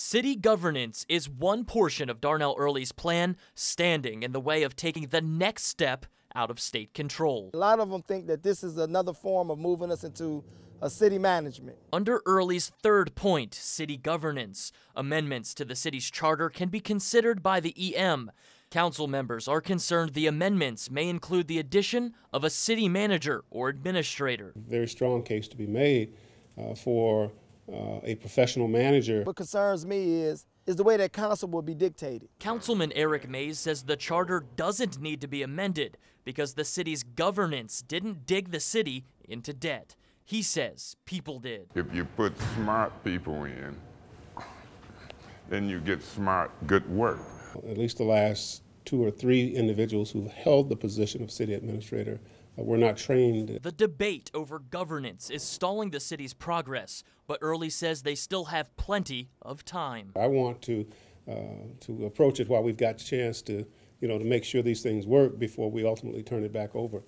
City governance is one portion of Darnell Earley's plan standing in the way of taking the next step out of state control. A lot of them think that this is another form of moving us into a city management. Under Earley's third point, city governance, amendments to the city's charter can be considered by the EM. Council members are concerned the amendments may include the addition of a city manager or administrator. Very strong case to be made uh, for uh, a professional manager. What concerns me is is the way that council will be dictated. Councilman Eric Mays says the charter doesn't need to be amended because the city's governance didn't dig the city into debt. He says people did. If you put smart people in, then you get smart, good work. At least the last two or three individuals who've held the position of city administrator uh, were not trained. The debate over governance is stalling the city's progress, but Earley says they still have plenty of time. I want to uh, to approach it while we've got a chance to, you know, to make sure these things work before we ultimately turn it back over.